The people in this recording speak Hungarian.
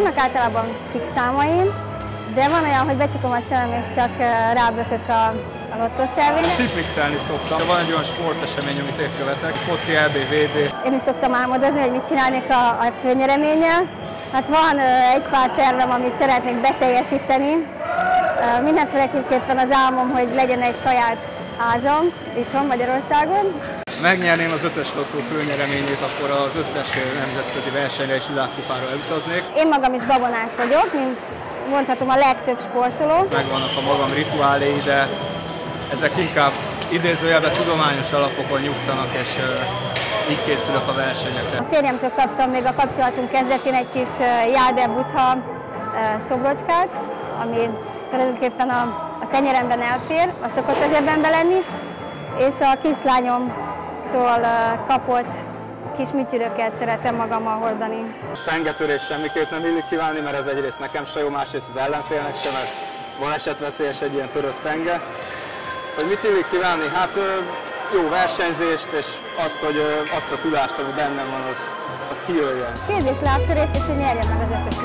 Vannak általában fix számaim, de van olyan, hogy becsukom a szemem és csak rábökök a, a lottószervényre. Tipmixelni szoktam. Van egy olyan sportesemény, amit én követek, foci LB, VB. Én is szoktam álmodozni, hogy mit csinálnék a, a főnyereménnyel. Hát van egy pár tervem, amit szeretnék beteljesíteni. Mindenféleképpen az álmom, hogy legyen egy saját házam itthon Magyarországon. Megnyerném az ötös lottó főnyereményét, akkor az összes nemzetközi versenyre és világkupára elutaznék. Én magam is babonás vagyok, mint mondhatom a legtöbb sportoló. Megvannak a magam rituáléi, de ezek inkább idézőjelben tudományos alapokon nyugszanak, és így készülök a versenyekre. A férjemtől kaptam még a kapcsolatunk kezdetén egy kis Jáder Butha szobrocskát, ami tulajdonképpen a, a tenyeremben elfér, a szokott a zsebembe lenni, és a kislányomtól kapott kis mityröket szeretem magammal hordani. Pengetörés semmiképp nem illik kívánni, mert ez egyrészt nekem se jó, másrészt az ellenfélnek sem, mert van esetveszélyes egy ilyen törött penge. Hogy mit illik kívánni? Hát jó versenyzést, és azt, hogy azt a tudást, ami bennem van, az, az kijöjjön. Kéz- és lábtörést, és hogy nyerjem meg az ötös